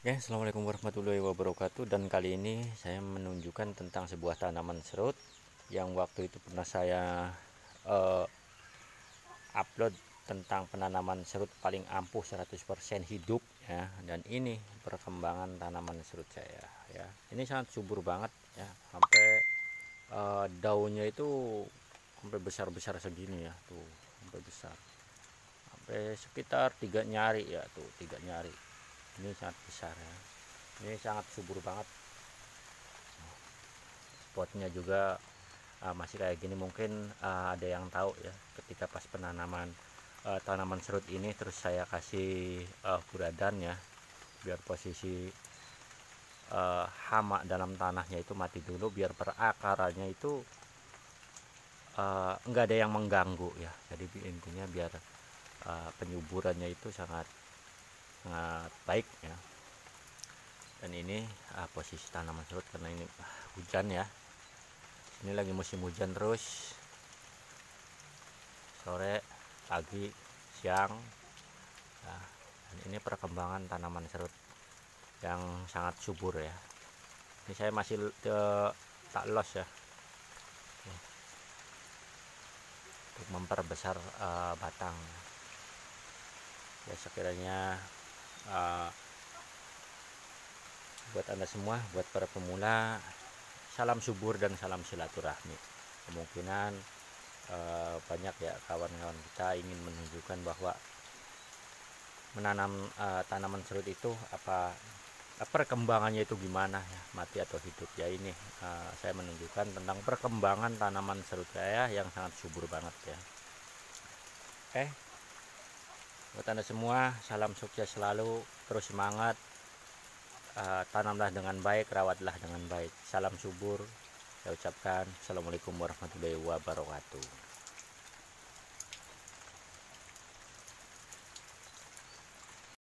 Ya, Assalamualaikum warahmatullahi wabarakatuh. Dan kali ini saya menunjukkan tentang sebuah tanaman serut Yang waktu itu pernah saya uh, upload tentang penanaman serut paling ampuh 100% hidup ya. Dan ini perkembangan tanaman serut saya ya. Ini sangat subur banget ya. Sampai uh, daunnya itu sampai besar-besar segini ya Tuh, sampai besar. Sampai sekitar tiga nyari ya Tuh, tiga nyari ini sangat besar ya. Ini sangat subur banget. Spotnya juga uh, masih kayak gini mungkin uh, ada yang tahu ya ketika pas penanaman uh, tanaman serut ini terus saya kasih uh, buradan ya biar posisi uh, hama dalam tanahnya itu mati dulu biar perakarannya itu uh, ada yang mengganggu ya. Jadi intinya biar uh, penyuburannya itu sangat sangat baik ya. Dan ini ah, posisi tanaman serut karena ini ah, hujan ya. Ini lagi musim hujan terus. Sore pagi siang ya, dan ini perkembangan tanaman serut yang sangat subur ya. Ini saya masih uh, tak los ya. Untuk memperbesar uh, batang. Ya sekiranya uh, buat anda semua buat para pemula salam subur dan salam silaturahmi. Kemungkinan uh, banyak ya kawan-kawan kita ingin menunjukkan bahwa menanam uh, tanaman serut itu apa perkembangannya itu gimana ya mati atau hidup. Ya ini uh, saya menunjukkan tentang perkembangan tanaman serut saya yang sangat subur banget ya. Okay buat anda semua salam sukses selalu terus semangat. Uh, tanamlah dengan baik rawatlah dengan baik. Salam subur saya ucapkan assalamualaikum warahmatullahi wabarakatuh